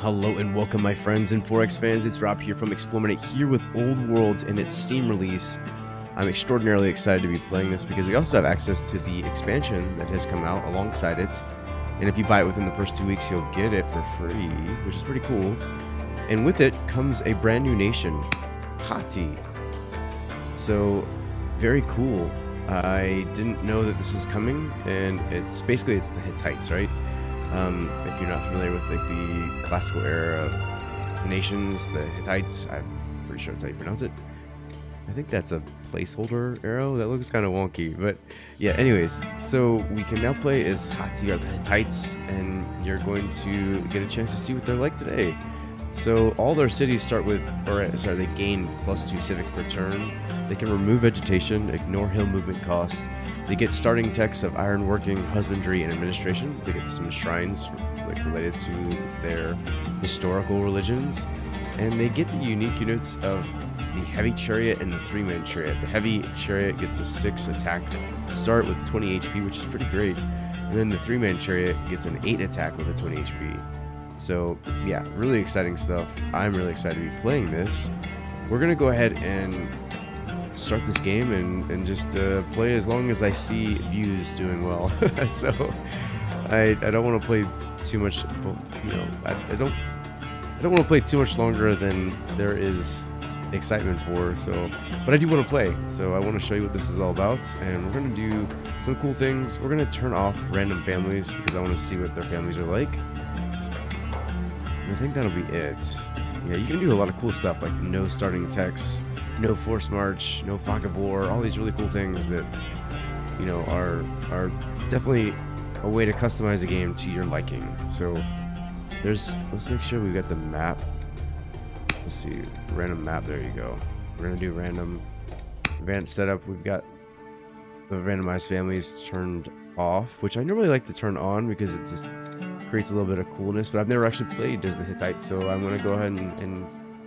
Hello and welcome, my friends and 4X fans. It's Rob here from Explorminate here with Old Worlds and its Steam release. I'm extraordinarily excited to be playing this because we also have access to the expansion that has come out alongside it. And if you buy it within the first two weeks, you'll get it for free, which is pretty cool. And with it comes a brand new nation, Hatti. So, very cool. I didn't know that this was coming, and it's basically it's the Hittites, right? Um, if you're not familiar with like the classical era of nations, the Hittites, I'm pretty sure that's how you pronounce it. I think that's a placeholder arrow. That looks kind of wonky, but yeah. Anyways, so we can now play as Hatti or the Hittites, and you're going to get a chance to see what they're like today. So all their cities start with, or sorry, they gain plus two civics per turn. They can remove vegetation, ignore hill movement costs. They get starting techs of ironworking, husbandry, and administration. They get some shrines like related to their historical religions, and they get the unique units of the heavy chariot and the three-man chariot. The heavy chariot gets a six attack start with 20 HP, which is pretty great, and then the three-man chariot gets an eight attack with a 20 HP. So yeah, really exciting stuff. I'm really excited to be playing this. We're gonna go ahead and start this game and, and just uh, play as long as I see views doing well. so I, I don't want to play too much, you know, I, I don't I don't want to play too much longer than there is excitement for. So, but I do want to play. So I want to show you what this is all about, and we're gonna do some cool things. We're gonna turn off random families because I want to see what their families are like. I think that'll be it. Yeah, you can do a lot of cool stuff like no starting techs, no force march, no fog of war, all these really cool things that you know are are definitely a way to customize a game to your liking. So there's let's make sure we've got the map. Let's see, random map. There you go. We're gonna do random advanced setup. We've got the randomized families turned off, which I normally like to turn on because it just creates a little bit of coolness, but I've never actually played as the Hittites, so I'm going to go ahead and, and,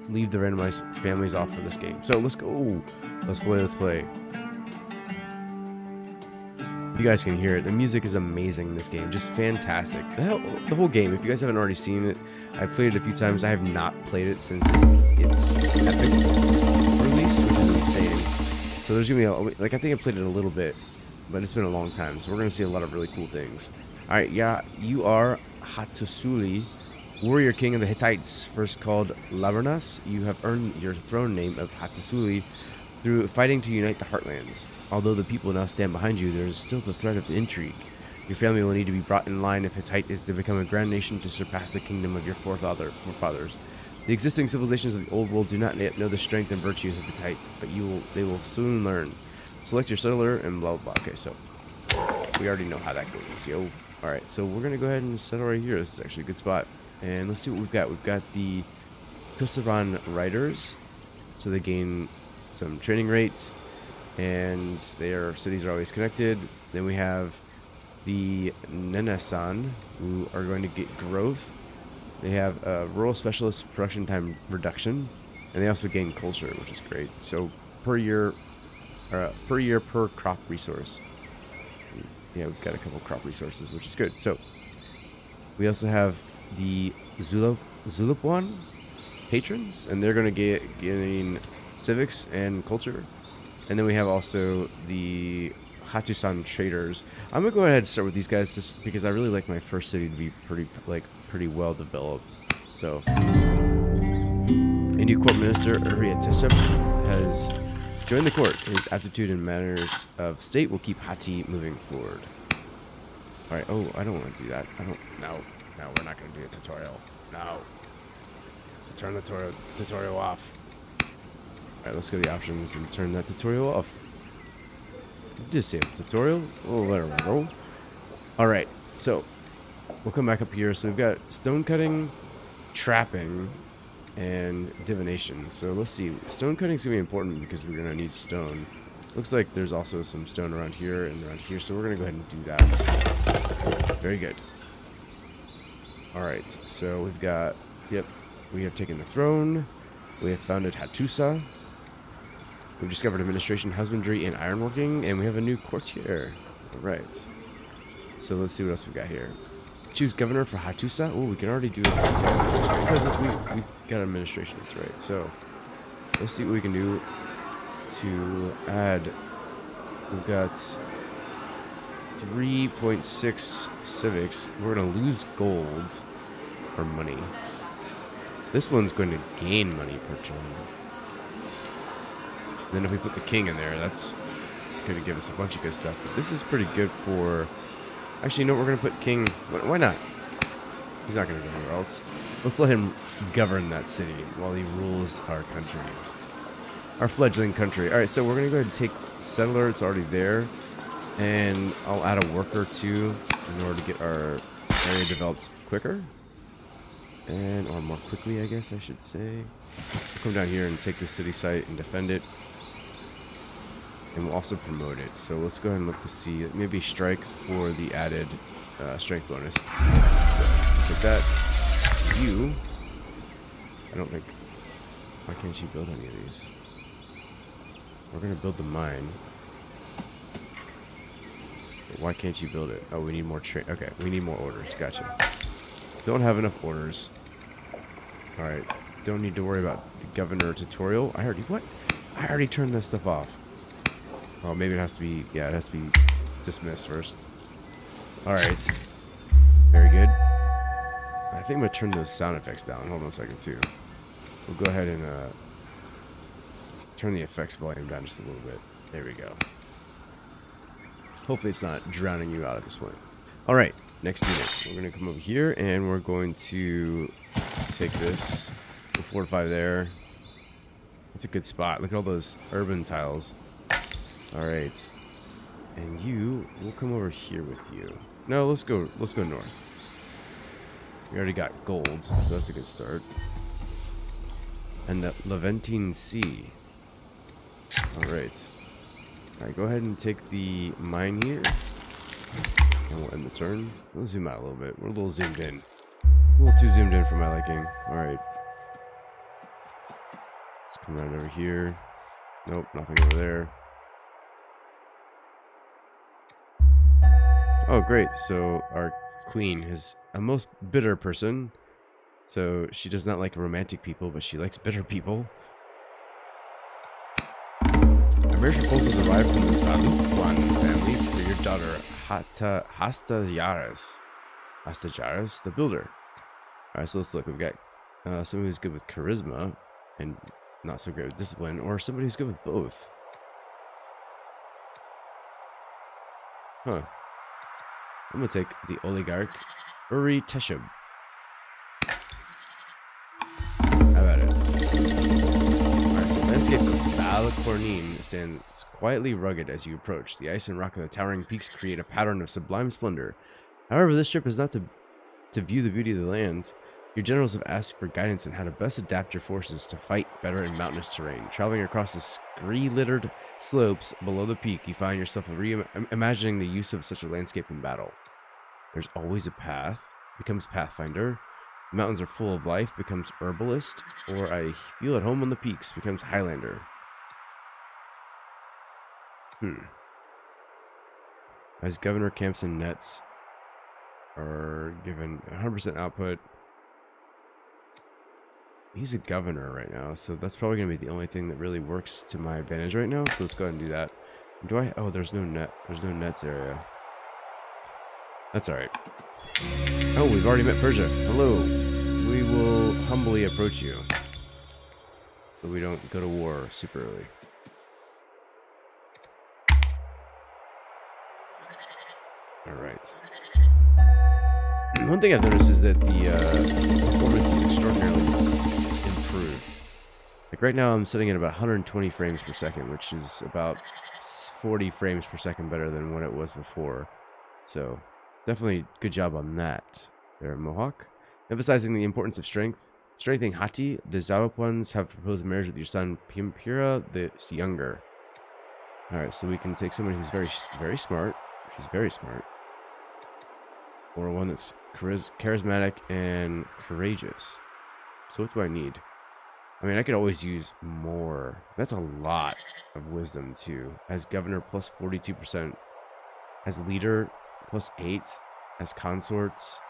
leave the randomized families off for this game. So let's go. Let's play, let's play. You guys can hear it. The music is amazing in this game. Just fantastic. The, hell, the whole game, if you guys haven't already seen it, I've played it a few times. I have not played it since its, its epic release, which is insane. So there's going to be, a, like, I think I played it a little bit, but it's been a long time. So we're going to see a lot of really cool things. All right, yeah, you are Hattusili, warrior king of the Hittites, first called Labernas. You have earned your throne name of Hattusili through fighting to unite the Heartlands. Although the people now stand behind you, there is still the threat of intrigue. Your family will need to be brought in line if Hittite is to become a grand nation to surpass the kingdom of your forefathers. The existing civilizations of the old world do not yet know the strength and virtue of the Hittite, but you will, they will soon learn. Select your settler and blah blah. Okay, so we already know how that goes, yo. Alright, so we're going to go ahead and settle right here. This is actually a good spot. And let's see what we've got. We've got the Kusaran Riders. So they gain some training rates. And their cities are always connected. Then we have the Nenesan, who are going to get growth. They have a rural specialist production time reduction. And they also gain culture, which is great. So per year, uh, per year per crop resource yeah, we've got a couple crop resources, which is good. So we also have the Zulap Zulapwan patrons, and they're going to get gain civics and culture. And then we have also the Hattusan traders. I'm gonna go ahead and start with these guys just because I really like my first city to be pretty like pretty well developed. So a new court minister, Uriatisip, has Join the court. His aptitude in matters of state will keep Hatti moving forward. Alright, oh, I don't want to do that. I don't, no, no, we're not going to do a tutorial. No. To turn the tutorial, tutorial off. Alright, let's go to the options and turn that tutorial off. Disable tutorial. Oh, there we go. Alright, so we'll come back up here. So we've got stone cutting, trapping, and divination. So let's see. Stone cutting is going to be important because we're going to need stone. Looks like there's also some stone around here and around here, so we're going to go ahead and do that. Very good. Alright, so we've got, yep, we have taken the throne. We have founded Hattusa. We've discovered administration, husbandry, and ironworking, and we have a new courtier. Alright. So let's see what else we got here. Choose governor for Hattusa. Oh, we can already do it because we we got administration. That's right. So let's see what we can do to add. We've got 3.6 civics. We're gonna lose gold or money. This one's going to gain money per turn. then if we put the king in there, that's going to give us a bunch of good stuff. But this is pretty good for... Actually, know? We're going to put king... Why not? He's not going to go anywhere else. Let's let him govern that city while he rules our country. Our fledgling country. Alright, so we're going to go ahead and take settler. It's already there. And I'll add a worker too in order to get our area developed quicker. And, or more quickly, I guess I should say. We'll come down here and take the city site and defend it. And we'll also promote it. So let's go ahead and look to see, maybe strike for the added uh, strength bonus. So, take that. You, I don't think, why can't you build any of these? We're to build the mine. why can't you build it? Oh, we need more train. Okay, we need more orders. Gotcha. Don't have enough orders. Alright. Don't need to worry about the governor tutorial. I already... What? I already turned this stuff off. Oh, maybe it has to be... Yeah, it has to be dismissed first. Alright. Very good. I think I'm going to turn those sound effects down. Hold on a second, too. We'll go ahead and uh, turn the effects volume down just a little bit. There we go. Hopefully it's not drowning you out at this point. All right, next unit. We're going to come over here and we're going to take this. We'll fortify there. That's a good spot. Look at all those urban tiles. All right. And you, we'll come over here with you. No, let's go, let's go north. We already got gold, so that's a good start. And the Levantine Sea. All right. All right, go ahead and take the mine here. And we'll end the turn. We'll zoom out a little bit. We're a little zoomed in. A little too zoomed in for my liking. Alright. Let's come around over here. Nope, nothing over there. Oh, great. So our queen is a most bitter person. So she does not like romantic people, but she likes bitter people. A marriage proposal arrived from the Saluquan family for your daughter, Hata Hasta Yaris. Hasta Yaris, the builder. Alright, so let's look. We've got uh, somebody who's good with charisma and not so great with discipline, or somebody who's good with both. Huh. I'm gonna take the oligarch, Uri Teshub. How about it? Alright, so landscape of Balacornine stands quietly rugged as you approach. The ice and rock of the towering peaks create a pattern of sublime splendor. However, this trip is not to to view the beauty of the lands. Your generals have asked for guidance on how to best adapt your forces to fight better in mountainous terrain. Traveling across the scree-littered slopes below the peak, you find yourself reimagining the use of such a landscape in battle. There's always a path. Becomes Pathfinder. Mountains are full of life, becomes herbalist, or I feel at home on the peaks, becomes Highlander. Hmm. As Governor camps and nets are given 100% output. He's a governor right now, so that's probably going to be the only thing that really works to my advantage right now. So let's go ahead and do that. Do I? Oh, there's no net. There's no nets area. That's all right. Oh, we've already met Persia. Hello. We will humbly approach you. So we don't go to war super early. All right. One thing I've noticed is that the uh, performance is extraordinarily. Like right now, I'm sitting at about 120 frames per second, which is about 40 frames per second better than what it was before. So Definitely good job on that there, Mohawk. Emphasizing the importance of strength. Strengthening Hatti, the Zawapuans have proposed marriage with your son Pimpira the younger. Alright, so we can take someone who's very, very smart. She's very smart. Or one that's charismatic and courageous. So what do I need? I mean, I could always use more. That's a lot of wisdom, too. As governor, plus 42%. As leader, plus 8 as consorts.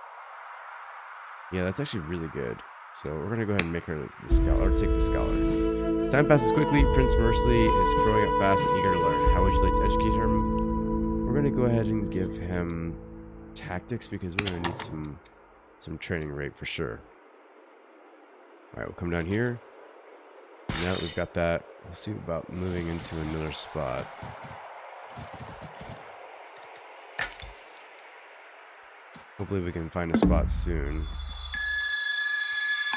Yeah, that's actually really good. So we're gonna go ahead and make her the scholar, or take the scholar. Time passes quickly. Prince Mursili is growing up fast and eager to learn. How would you like to educate him? We're gonna go ahead and give him tactics because we're gonna need some some training rate for sure. All right, we'll come down here. Now that we've got that, we'll see about moving into another spot. Hopefully we can find a spot soon.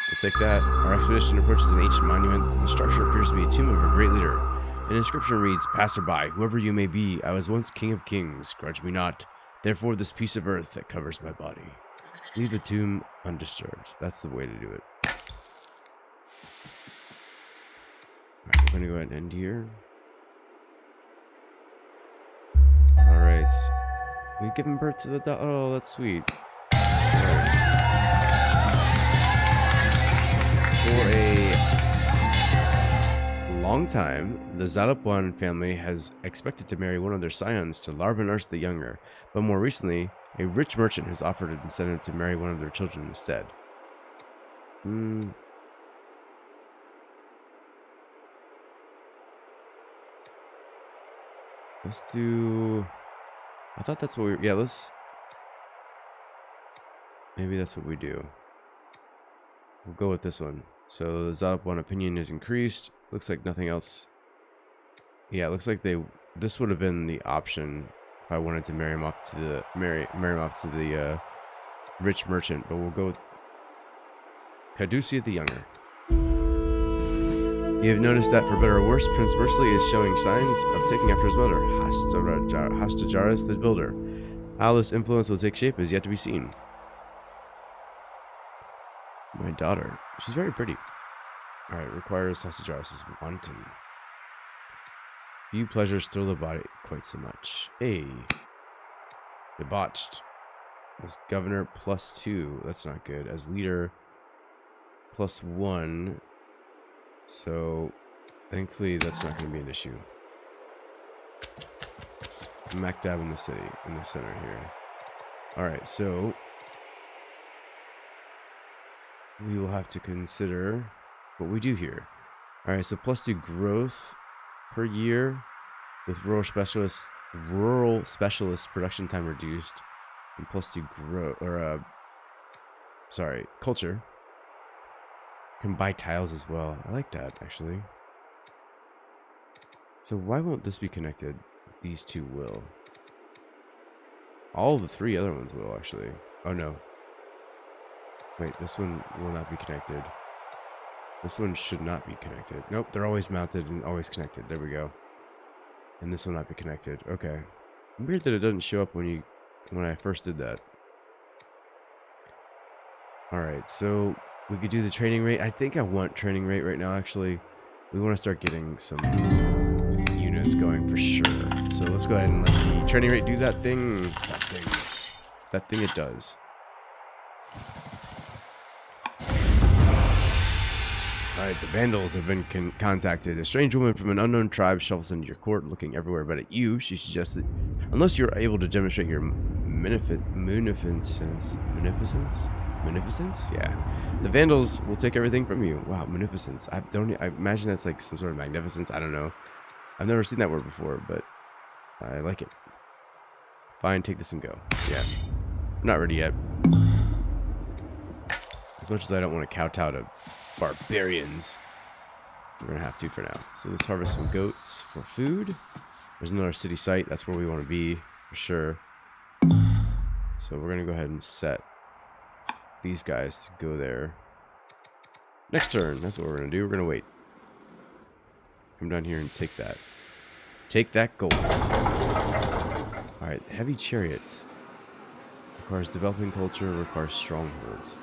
We'll take that. Our expedition approaches an ancient monument. The structure appears to be a tomb of a great leader. An inscription reads, Passerby, whoever you may be, I was once king of kings, grudge me not. Therefore this piece of earth that covers my body. Leave the tomb undisturbed. That's the way to do it. We're gonna go ahead and end here. Alright. We've given birth to the dog. Oh, that's sweet. For a long time, the Zalapuan family has expected to marry one of their scions to Larbanars the Younger, but more recently, a rich merchant has offered an incentive to marry one of their children instead. Hmm. Let's do. I thought that's what we. Yeah, let's. Maybe that's what we do. We'll go with this one. So the Zalp one opinion is increased. Looks like nothing else. Yeah, it looks like they. This would have been the option if I wanted to marry him off to the marry marry him off to the uh, rich merchant. But we'll go with Caduceus the Younger. You have noticed that, for better or worse, Prince Mursili is showing signs of taking after his mother, Hastajaris the Builder. How this influence will take shape is yet to be seen. My daughter. She's very pretty. Alright, requires Hastajaris' wanton. Few pleasures thrill the body quite so much. A. Debauched. As governor, plus two. That's not good. As leader, plus one. So, thankfully, that's not going to be an issue. Smack dab in the city, in the center here. Alright, so we will have to consider what we do here. Alright, so plus two growth per year with rural specialists, rural specialist production time reduced and plus two grow or uh sorry, culture can buy tiles as well. I like that, actually. So why won't this be connected? These two will. All the three other ones will, actually. Oh, no. Wait, this one will not be connected. This one should not be connected. Nope, they're always mounted and always connected. There we go. And this will not be connected. Okay. Weird that it doesn't show up when you when I first did that. Alright, so we could do the training rate. I think I want training rate right now, actually. We want to start getting some units going for sure. So let's go ahead and let the training rate do that thing. That thing. That thing it does. Alright, the Vandals have been con contacted. A strange woman from an unknown tribe shuffles into your court looking everywhere but at you. She suggests that unless you're able to demonstrate your munificence, munificence, munificence, yeah, the Vandals will take everything from you. Wow, munificence. I don't. I imagine that's like some sort of magnificence. I don't know. I've never seen that word before, but I like it. Fine, take this and go. Yeah, I'm not ready yet. As much as I don't want to kowtow to barbarians, we're gonna have to for now. So let's harvest some goats for food. There's another city site. That's where we want to be for sure. So we're gonna go ahead and set these guys to go there. Next turn, that's what we're going to do. We're going to wait. Come down here and take that. Take that gold. Alright, heavy chariots. Requires developing culture, requires strongholds.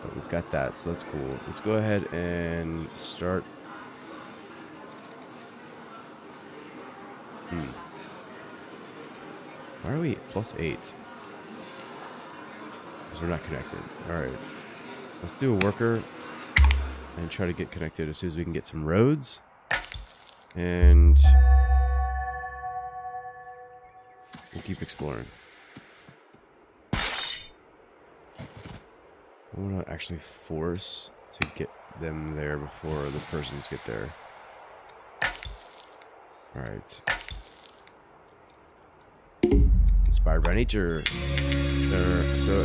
But we've got that, so that's cool. Let's go ahead and start. Hmm. Why are we plus eight? Because we're not connected. Alright. Let's do a worker and try to get connected as soon as we can get some roads. And we'll keep exploring. I want to actually force to get them there before the Persians get there. Alright. Inspired by nature. There, er, so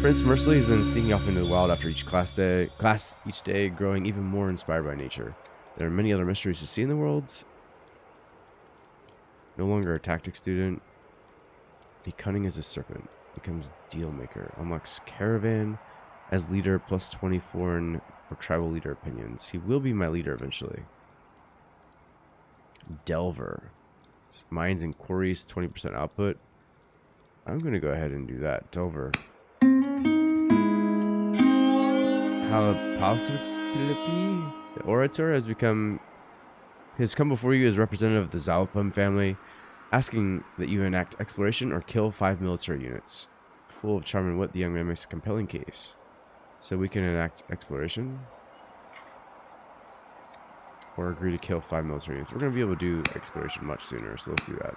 Prince Mercilessly has been sneaking off into the wild after each class day, class each day, growing even more inspired by nature. There are many other mysteries to see in the world. No longer a tactic student. Be cunning as a serpent. Becomes deal maker. Unlocks caravan as leader plus 20 foreign or tribal leader opinions. He will be my leader eventually. Delver. Mines and quarries, 20% output. I'm going to go ahead and do that. Delver. How Philippi, the orator, has become has come before you as representative of the Zalpum family, asking that you enact exploration or kill five military units. Full of charm and wit, the young man makes a compelling case. So we can enact exploration. Or agree to kill five military units. We're going to be able to do exploration much sooner, so let's do that.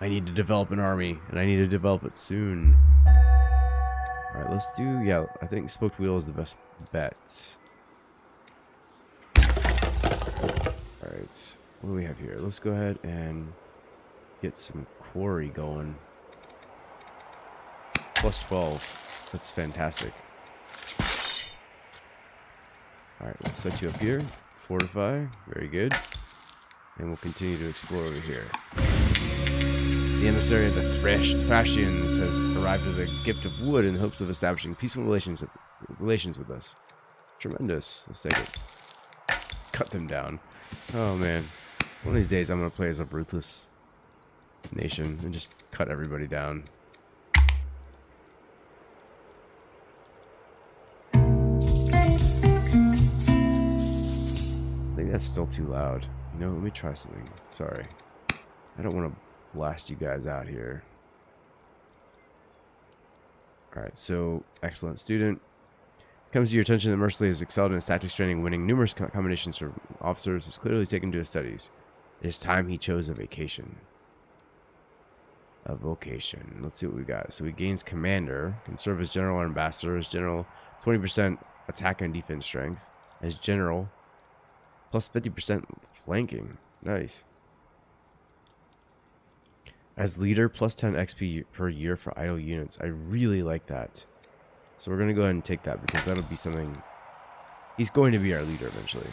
I need to develop an army, and I need to develop it soon. Alright, let's do, yeah, I think Spoked Wheel is the best bet. Alright, what do we have here? Let's go ahead and get some quarry going. Plus 12. That's fantastic. Alright, we'll set you up here. Fortify. Very good. And we'll continue to explore over here. The emissary of the Thrash Thracians has arrived with a gift of wood in hopes of establishing peaceful relations relations with us. Tremendous. Let's take it. Cut them down. Oh man. One of these days I'm gonna play as a ruthless nation and just cut everybody down. I think that's still too loud. You know, let me try something. Sorry. I don't want to blast you guys out here. Alright, so, excellent student. Comes to your attention that Mercilessly has excelled in his tactics training, winning numerous combinations from officers, has clearly taken to his studies. It is time he chose a vacation. A vocation. Let's see what we got. So he gains commander, can serve as general or ambassador, as general, 20% attack and defense strength. As general, Plus 50% flanking. Nice. As leader, plus 10 XP per year for idle units. I really like that. So we're going to go ahead and take that because that'll be something... He's going to be our leader eventually.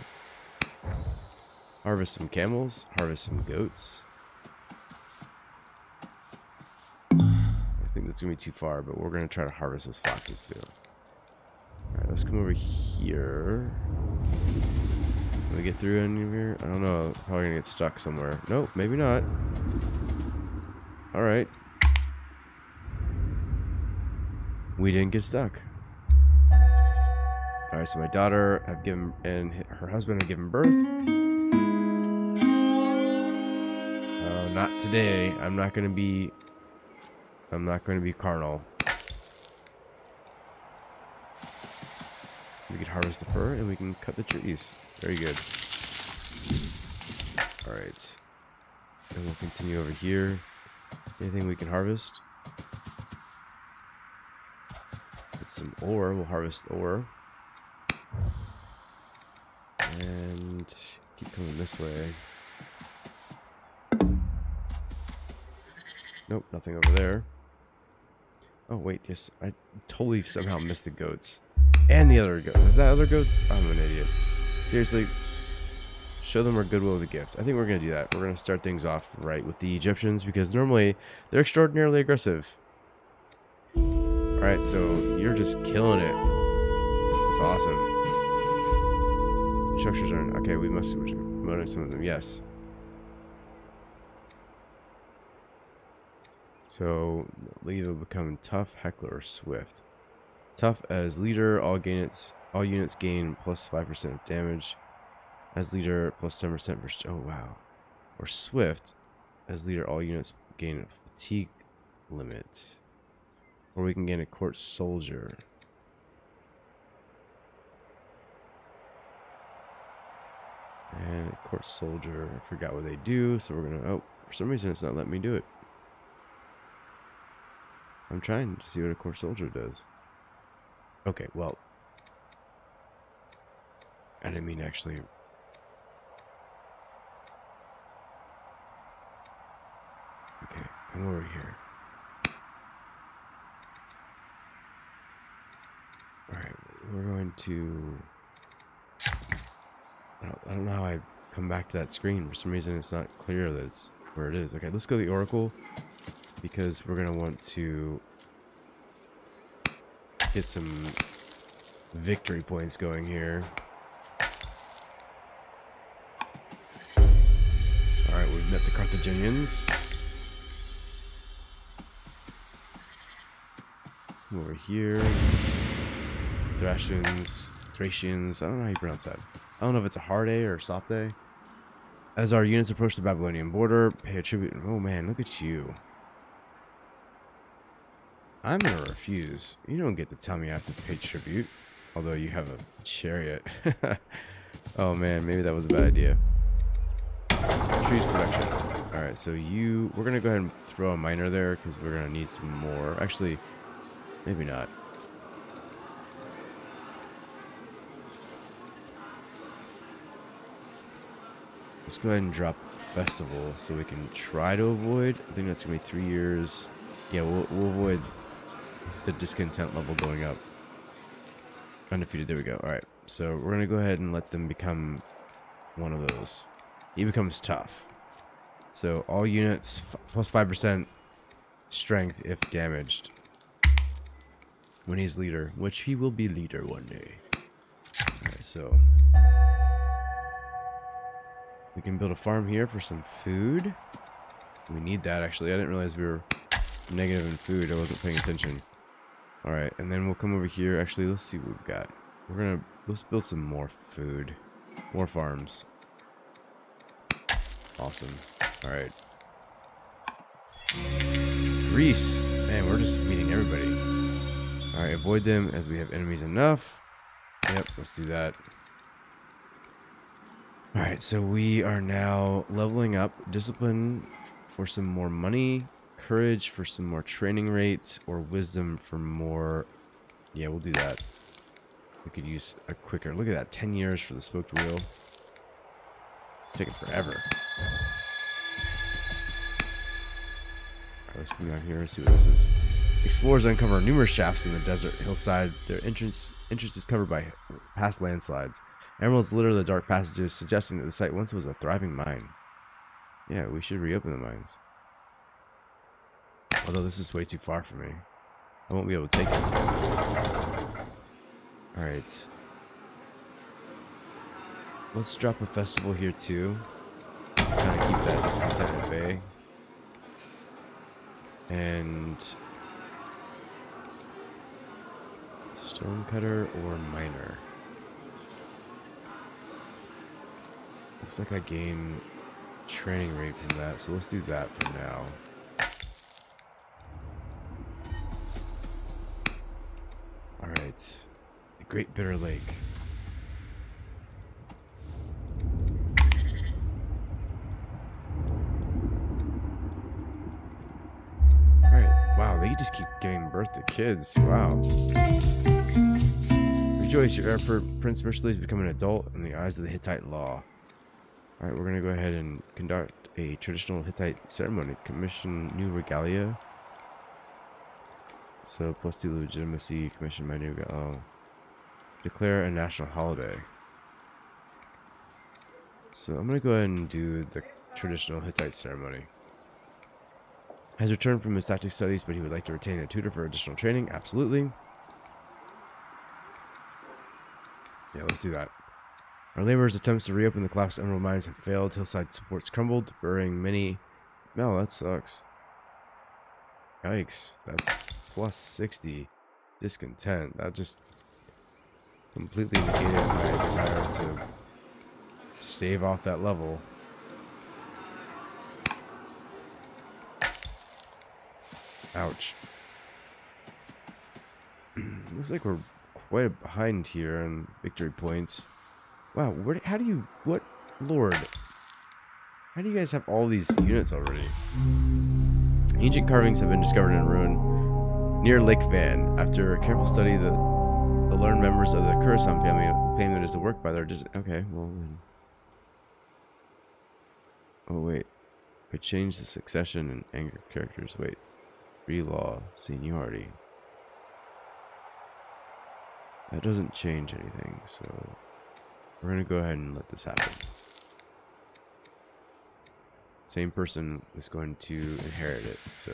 Harvest some camels. Harvest some goats. I think that's going to be too far, but we're going to try to harvest those foxes too. Alright, let's come over here. Can we get through any of here? I don't know. Probably gonna get stuck somewhere. Nope, maybe not. Alright. We didn't get stuck. Alright, so my daughter have given and her husband have given birth. Uh, not today. I'm not gonna be I'm not gonna be carnal. We can harvest the fur and we can cut the trees. Very good. Alright. And we'll continue over here. Anything we can harvest? Get some ore. We'll harvest ore. And keep coming this way. Nope, nothing over there. Oh, wait, yes. I totally somehow missed the goats. And the other goats. Is that other goats? I'm an idiot. Seriously, show them our goodwill with a gift. I think we're going to do that. We're going to start things off right with the Egyptians because normally they're extraordinarily aggressive. Alright, so you're just killing it. That's awesome. Structures are... Okay, we must promote some of them. Yes. So, lead will become tough, heckler, or swift. Tough as leader, all units all units gain plus 5% of damage. As leader, plus 10% for... Oh, wow. Or Swift. As leader, all units gain a fatigue limit. Or we can gain a court soldier. And court soldier, I forgot what they do, so we're gonna, oh, for some reason it's not letting me do it. I'm trying to see what a court soldier does. Okay, well. I didn't mean actually. Okay, come over here. Alright, we're going to... I don't, I don't know how I come back to that screen. For some reason, it's not clear that it's where it is. Okay, let's go to the Oracle because we're going to want to get some victory points going here. Alright, we've met the Carthaginians. Over here. Thracians, Thracians, I don't know how you pronounce that. I don't know if it's a hard A or a soft A. As our units approach the Babylonian border, pay a tribute. Oh man, look at you. I'm gonna refuse. You don't get to tell me I have to pay tribute. Although you have a chariot. oh man, maybe that was a bad idea. Trees production. Alright, so you... We're gonna go ahead and throw a miner there, because we're gonna need some more. Actually, maybe not. Let's go ahead and drop festival so we can try to avoid. I think that's gonna be three years. Yeah, we'll, we'll avoid the discontent level going up. Undefeated, there we go. Alright, so we're gonna go ahead and let them become one of those. He becomes tough. So all units plus 5% strength if damaged when he's leader, which he will be leader one day. Alright, so we can build a farm here for some food. We need that, actually. I didn't realize we were negative in food. I wasn't paying attention. Alright, and then we'll come over here. Actually, let's see what we've got. We're gonna... Let's build some more food. More farms. Awesome. Alright. Greece. Man, we're just meeting everybody. Alright, avoid them as we have enemies enough. Yep, let's do that. Alright, so we are now leveling up discipline for some more money, courage for some more training rates, or wisdom for more... Yeah, we'll do that. We could use a quicker... Look at that, 10 years for the spoked wheel. Taking forever. Alright, let's come down here and see what this is. Explorers uncover numerous shafts in the desert hillside. Their entrance, entrance is covered by past landslides. Emeralds litter the dark passages, suggesting that the site once was a thriving mine. Yeah, we should reopen the mines. Although this is way too far for me. I won't be able to take it. Alright. Let's drop a festival here too. Kind of keep that discontent at bay. And... Stonecutter or miner? Looks like I gain training rate from that, so let's do that for now. Alright. The Great Bitter Lake. Alright, wow, they just keep giving birth to kids. Wow. Rejoice, your uh, effort, Prince Merciless, become an adult in the eyes of the Hittite law. Alright, we're going to go ahead and conduct a traditional Hittite ceremony. Commission new regalia. So, plus two legitimacy, commission my new... Oh. Declare a national holiday. So, I'm going to go ahead and do the traditional Hittite ceremony. Has returned from his tactics studies, but he would like to retain a tutor for additional training. Absolutely. Yeah, let's do that. Our laborers' attempts to reopen the collapsed emerald mines have failed. Hillside supports crumbled, burying many... No, that sucks. Yikes. That's plus 60 discontent. That just completely negated my desire to stave off that level. Ouch. Looks like we're quite behind here on victory points. Wow, where, how do you, what, lord? How do you guys have all these units already? Ancient carvings have been discovered in ruin. Near Lake Van. After a careful study, the, the learned members of the Kurisan family claim that it is the work by their... Okay, well... Then. Oh, wait. I change the succession and anger characters. Wait. Relaw. Seniority. That doesn't change anything, so... We're going to go ahead and let this happen. Same person is going to inherit it, so...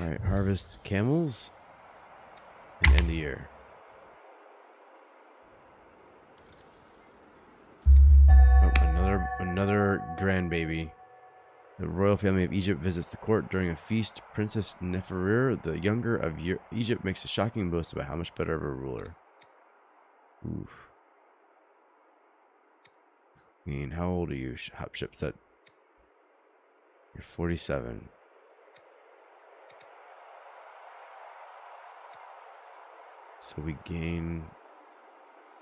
Alright, harvest camels and end the year. Oh, another another grandbaby. The royal family of Egypt visits the court during a feast. Princess Neferir, the younger of Egypt, makes a shocking boast about how much better of a ruler. Oof. I mean, how old are you, Hatshepsut? You're 47. So we gain...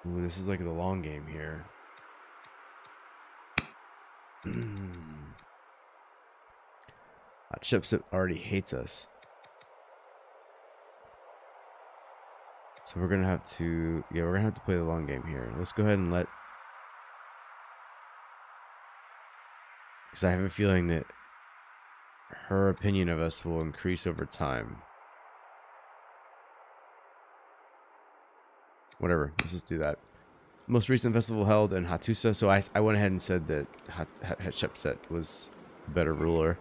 Ooh, this is like the long game here. Hatshepsut already hates us. So we're gonna have to, yeah, we're gonna have to play the long game here. Let's go ahead and let, because I have a feeling that her opinion of us will increase over time. Whatever, let's just do that. Most recent festival held in Hattusa, so I, I went ahead and said that Hatshepsut was a better ruler.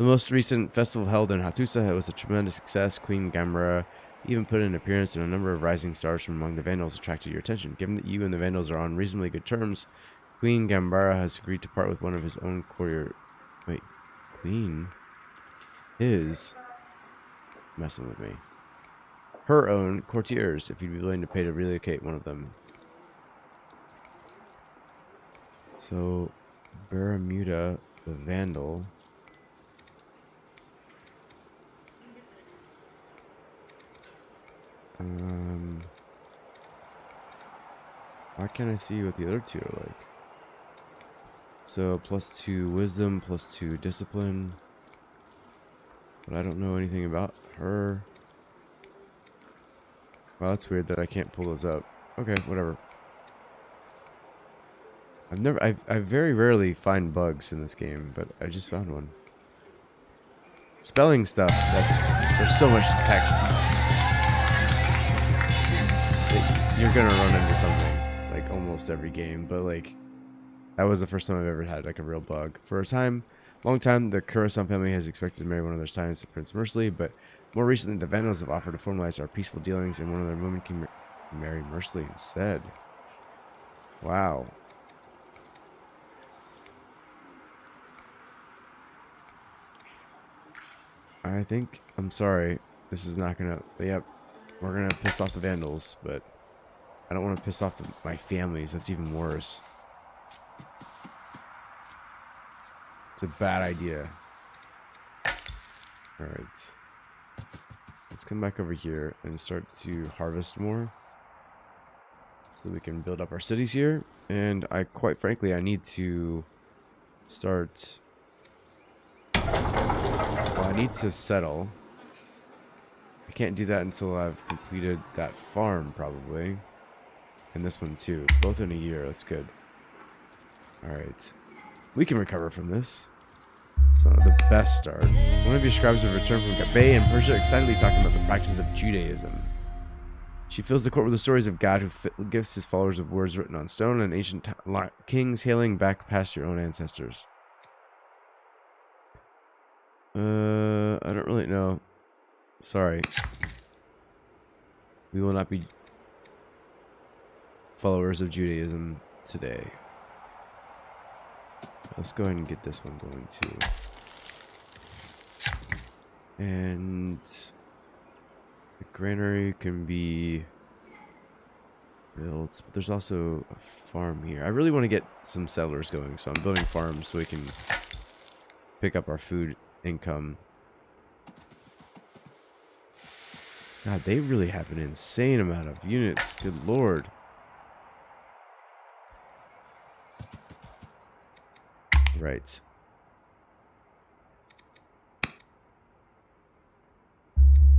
The most recent festival held in Hattusa was a tremendous success. Queen Gambara even put in an appearance, and a number of rising stars from among the Vandals attracted your attention. Given that you and the Vandals are on reasonably good terms, Queen Gambara has agreed to part with one of his own courier. Wait, Queen? is messing with me. Her own courtiers, if you'd be willing to pay to relocate one of them. So, Bermuda, the Vandal. Um, why can't I see what the other two are like? So, plus two wisdom, plus two discipline. But I don't know anything about her. Well, that's weird that I can't pull those up. Okay, whatever. I've never, I, I very rarely find bugs in this game, but I just found one. Spelling stuff, that's, there's so much text. You're gonna run into something, like almost every game, but like, that was the first time I've ever had like a real bug. For a time, Long time, the Kurisan family has expected to marry one of their sons to Prince Mercilessly, but more recently, the Vandals have offered to formalize our peaceful dealings, and one of their women can marry Mercilessly instead. Wow. I think, I'm sorry, this is not gonna, yep, we're gonna piss off the Vandals, but I don't want to piss off the, my families, that's even worse. It's a bad idea. Alright. Let's come back over here and start to harvest more. So that we can build up our cities here. And I, quite frankly, I need to start... Well, I need to settle. I can't do that until I've completed that farm, probably. And this one, too. Both in a year. That's good. Alright. We can recover from this. It's not the best start. One of your scribes have returned from Bay in Persia, excitedly talking about the practice of Judaism. She fills the court with the stories of God who gives his followers of words written on stone and ancient kings hailing back past your own ancestors. Uh, I don't really know. Sorry. We will not be followers of Judaism today. Let's go ahead and get this one going too. And the granary can be built, but there's also a farm here. I really want to get some settlers going, so I'm building farms so we can pick up our food income. God, they really have an insane amount of units. Good lord. Right.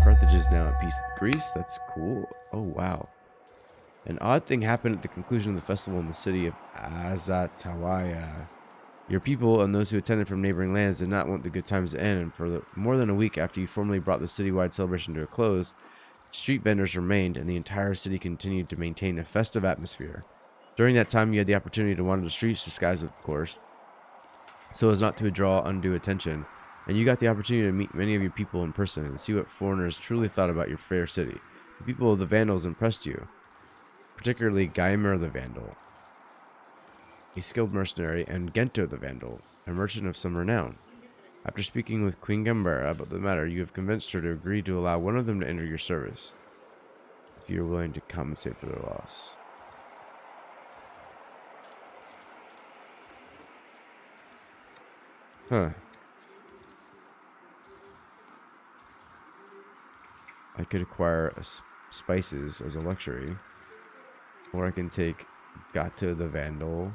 Carthage is now at peace with Greece. That's cool. Oh, wow. An odd thing happened at the conclusion of the festival in the city of Azatawaya. Your people and those who attended from neighboring lands did not want the good times to end, and for the, more than a week after you formally brought the citywide celebration to a close, street vendors remained, and the entire city continued to maintain a festive atmosphere. During that time, you had the opportunity to wander the streets, disguised, of course, so as not to draw undue attention, and you got the opportunity to meet many of your people in person and see what foreigners truly thought about your fair city. The people of the Vandals impressed you, particularly Gelimer the Vandal, a skilled mercenary, and Gento the Vandal, a merchant of some renown. After speaking with Queen Gambara about the matter, you have convinced her to agree to allow one of them to enter your service, if you are willing to compensate for their loss. Huh. I could acquire spices as a luxury. Or I can take Gato the Vandal.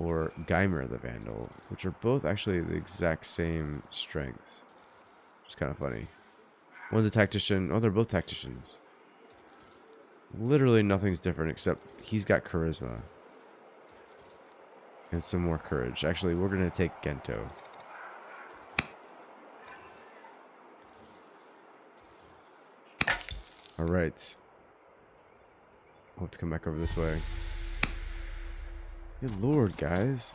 Or Gelimer the Vandal. Which are both actually the exact same strengths. Is kind of funny. One's a tactician. Oh, they're both tacticians. Literally nothing's different except he's got charisma. And some more courage. Actually, we're going to take Gento. Alright. We'll have to come back over this way. Good lord, guys.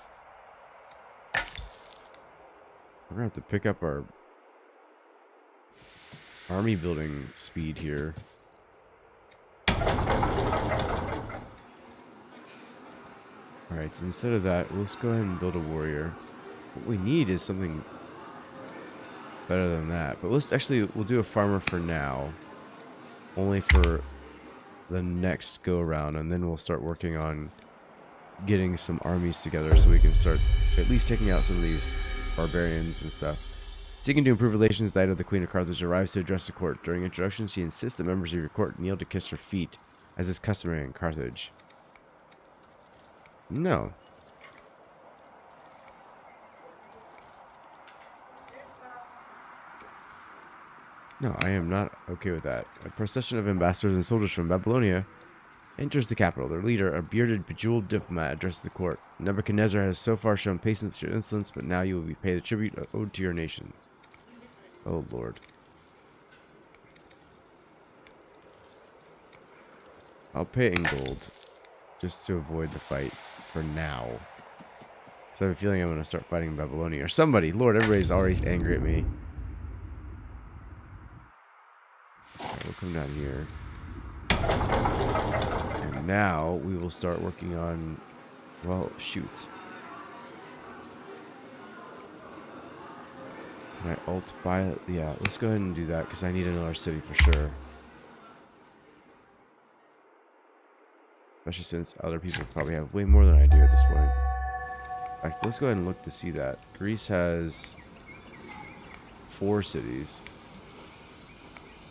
We're going to have to pick up our army building speed here. Alright, so instead of that, let's go ahead and build a warrior. What we need is something better than that. But let's actually, we'll do a farmer for now. Only for the next go around. And then we'll start working on getting some armies together so we can start at least taking out some of these barbarians and stuff. Seeking to improve relations, the of the Queen of Carthage arrives to address the court. During introduction, she insists that members of your court kneel to kiss her feet, as is customary in Carthage. No. No, I am not okay with that. A procession of ambassadors and soldiers from Babylonia enters the capital. Their leader, a bearded, bejeweled diplomat, addresses the court. Nebuchadnezzar has so far shown patience to your insolence, but now you will be paid the tribute owed to your nations. Oh, Lord. I'll pay in gold, just to avoid the fight for now. So I have a feeling I'm going to start fighting Babylonia. Or somebody. Lord, everybody's always angry at me. Right, we'll come down here. And now we will start working on... Well, shoot. Can I alt buy Yeah, let's go ahead and do that because I need another city for sure. Especially since other people probably have way more than I do at this point. Let's go ahead and look to see that. Greece has four cities.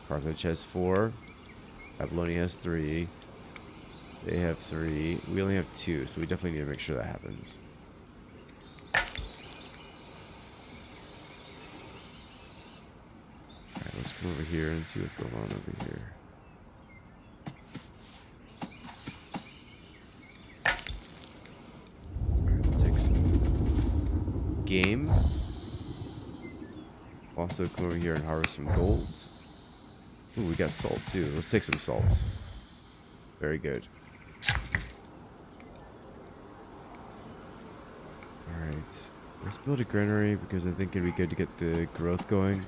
Carthage has four. Babylonia has three. They have three. We only have two, so we definitely need to make sure that happens. Alright, let's come over here and see what's going on over here. Game. Also come over here and harvest some gold. Ooh, we got salt too. Let's take some salt. Very good. Alright. Let's build a granary because I think it'd be good to get the growth going.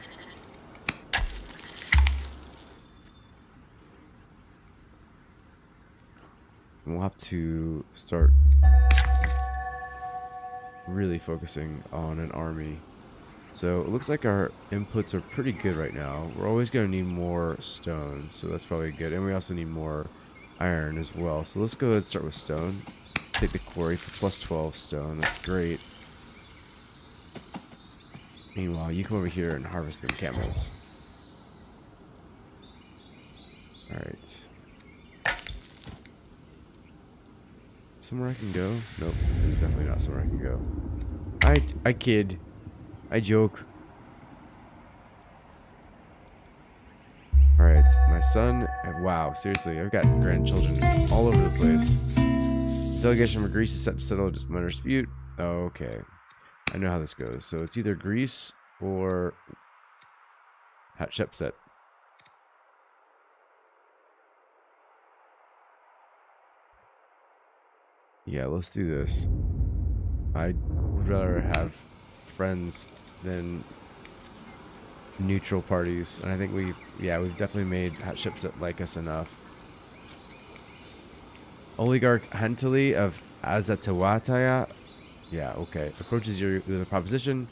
And we'll have to start really focusing on an army. So it looks like our inputs are pretty good right now. We're always going to need more stone, so that's probably good. And we also need more iron as well. So let's go ahead and start with stone. Take the quarry for plus 12 stone. That's great. Meanwhile, you come over here and harvest them camels. Alright. Somewhere I can go? Nope, there's definitely not somewhere I can go. I, I kid. I joke. Alright, my son, wow, seriously, I've got grandchildren all over the place. Delegation for Greece is set to settle just minor dispute. Okay. I know how this goes. So it's either Greece or Hatshepsut. Yeah, let's do this. I would rather have friends than neutral parties. And I think we, yeah, we've definitely made ships that like us enough. Oligarch Hantali of Azatawataya. Yeah, okay. Approaches you with a proposition.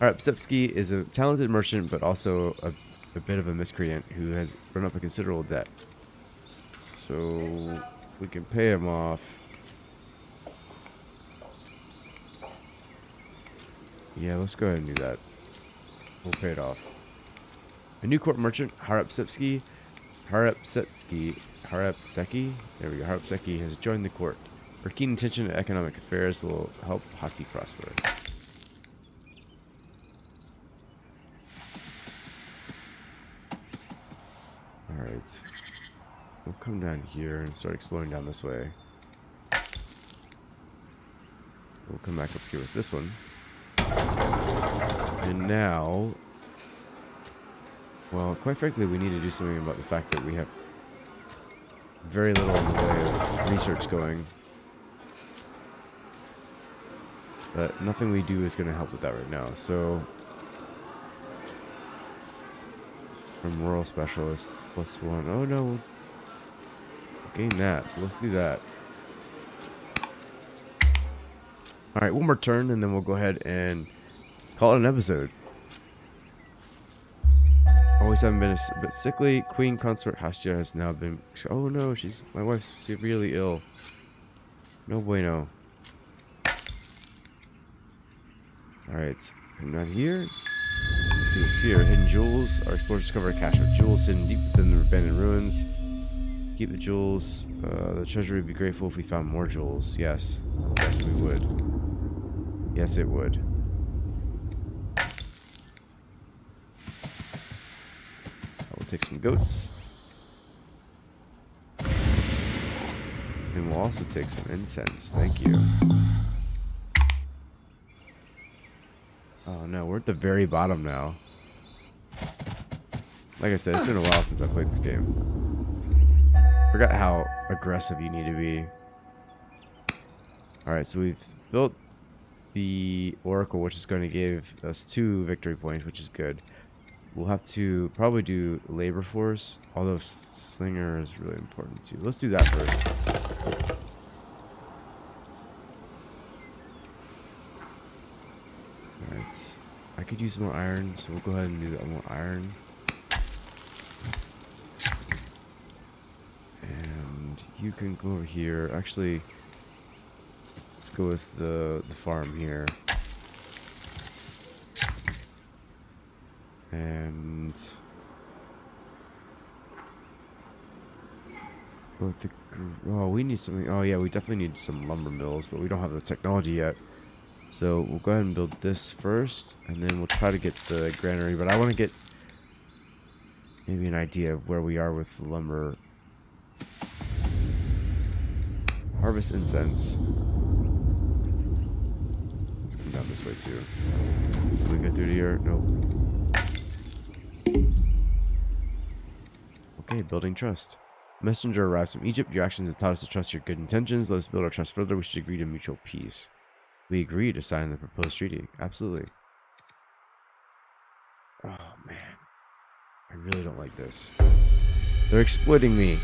Harapsepsky is a talented merchant, but also a, a bit of a miscreant who has run up a considerable debt. So we can pay him off. Yeah, let's go ahead and do that. We'll pay it off. A new court merchant, Harapsepsky, Harapsetsky, Harapseki, there we go, Harapseki has joined the court. Her keen attention to economic affairs will help Hatti prosper. Alright. We'll come down here and start exploring down this way. We'll come back up here with this one. And now, well, quite frankly, we need to do something about the fact that we have very little in the way of research going. But nothing we do is going to help with that right now. So, from Rural Specialist, plus one. Oh no, gain that. So let's do that. Alright, one more turn, and then we'll go ahead and call it an episode. Always haven't been a bit sickly. Queen consort Hastia has now been... Oh no, she's... My wife's severely ill. No bueno. Alright, I'm not here. Let's see what's here. Hidden jewels. Our explorers discover a cache of jewels hidden deep within the abandoned ruins. Keep the jewels. Uh, the treasury would be grateful if we found more jewels. Yes. Yes, we would. Yes, it would. Will take some goats. And we'll also take some incense. Thank you. Oh no, we're at the very bottom now. Like I said, it's been a while since I played this game. Forgot how aggressive you need to be. Alright, so we've built the Oracle, which is going to give us two victory points, which is good. We'll have to probably do Labor Force, although Slinger is really important too. Let's do that first. Alright, I could use more iron, so we'll go ahead and do that more iron. And you can go over here. Actually, Let's go with the, the farm here. And... The... Oh, we need something... Oh, yeah, we definitely need some lumber mills, but we don't have the technology yet. So we'll go ahead and build this first, and then we'll try to get the granary. But I want to get maybe an idea of where we are with the lumber. Harvest incense let's come down this way too. Can we get through here? Nope. Okay, building trust. Messenger arrives from Egypt. Your actions have taught us to trust your good intentions. Let us build our trust further. We should agree to mutual peace. We agree to sign the proposed treaty. Absolutely. Oh, man. I really don't like this. They're exploiting me.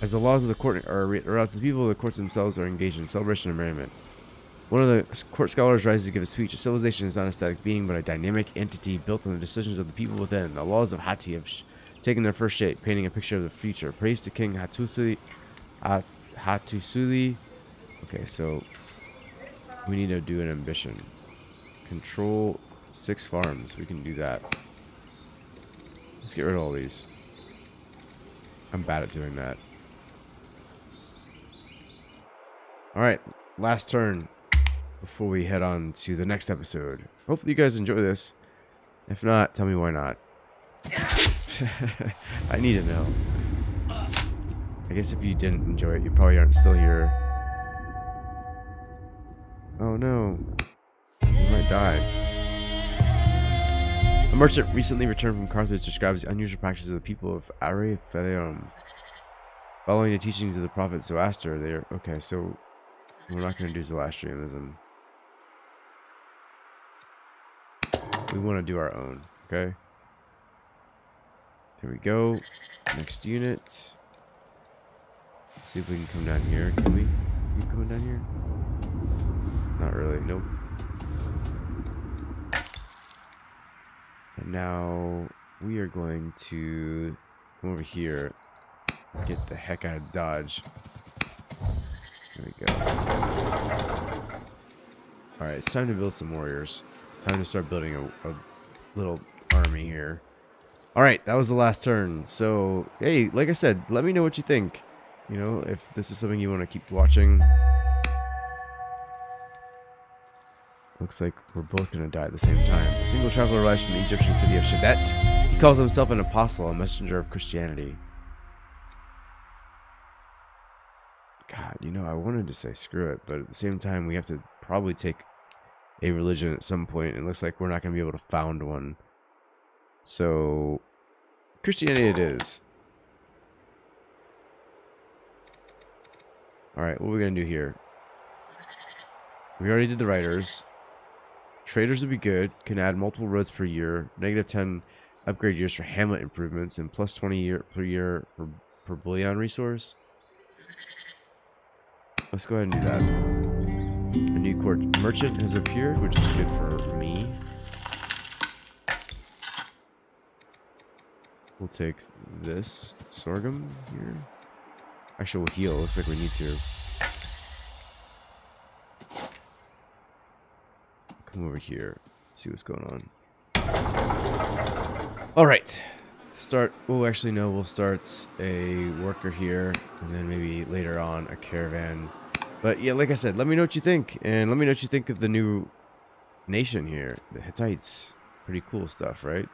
As the laws of the court are aroused, the people the courts themselves are engaged in celebration and merriment. One of the court scholars rises to give a speech. A civilization is not a static being, but a dynamic entity built on the decisions of the people within. The laws of Hatti have taken their first shape, painting a picture of the future. Praise to King Hattusili. Uh, Hattusili. Okay, so we need to do an ambition. Control six farms. We can do that. Let's get rid of all these. I'm bad at doing that. Alright, last turn before we head on to the next episode. Hopefully you guys enjoy this. If not, tell me why not. I need to know. I guess if you didn't enjoy it, you probably aren't still here. Oh no. You might die. A merchant recently returned from Carthage describes the unusual practices of the people of Are. Following the teachings of the prophet Zoroaster, they are... Okay, so we're not going to do Zoroastrianism. We want to do our own, okay? There we go. Next unit. Let's see if we can come down here. Can we? You coming down here? Not really. Nope. And now we are going to come over here. Get the heck out of Dodge. There we go. Alright, it's time to build some warriors. Time to start building a, a little army here. Alright, that was the last turn. So, hey, like I said, let me know what you think. You know, if this is something you want to keep watching. Looks like we're both going to die at the same time. A single traveler arrives from the Egyptian city of Shadet. He calls himself an apostle, a messenger of Christianity. God, you know, I wanted to say screw it, but at the same time, we have to probably take a religion at some point. It looks like we're not going to be able to found one. So, Christianity it is. Alright, what are we going to do here? We already did the writers. Traders would be good. Can add multiple roads per year. Negative 10 upgrade years for hamlet improvements. And plus 20 year per year for, per bullion resource. Let's go ahead and do that. A new court merchant has appeared, which is good for me. We'll take this sorghum here. Actually, we'll heal. Looks like we need to. Come over here. See what's going on. All right. Start. Oh, actually, no. We'll start a worker here, and then maybe later on a caravan. But yeah, like I said, let me know what you think, and let me know what you think of the new nation here, the Hittites. Pretty cool stuff, right?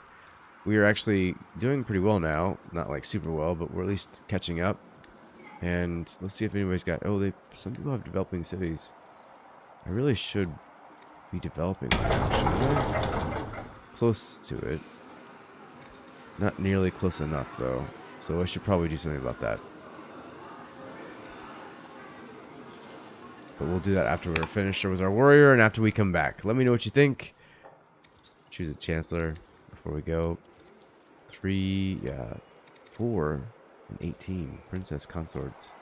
We are actually doing pretty well now. Not like super well, but we're at least catching up. And let's see if anybody's got... Oh, they some people have developing cities. I really should be developing shouldn't Close to it. Not nearly close enough, though. So I should probably do something about that. But we'll do that after we're finished with our warrior and after we come back. Let me know what you think. Let's choose a chancellor before we go three, yeah, four, and 18 princess consorts.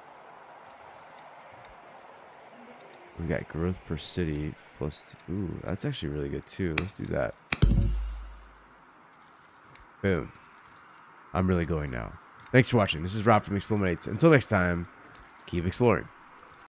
We got growth per city plus, ooh, that's actually really good too. Let's do that. Boom. I'm really going now. Thanks for watching. This is Rob from Explorminates. Until next time, keep exploring.